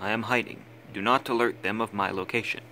I am hiding. Do not alert them of my location.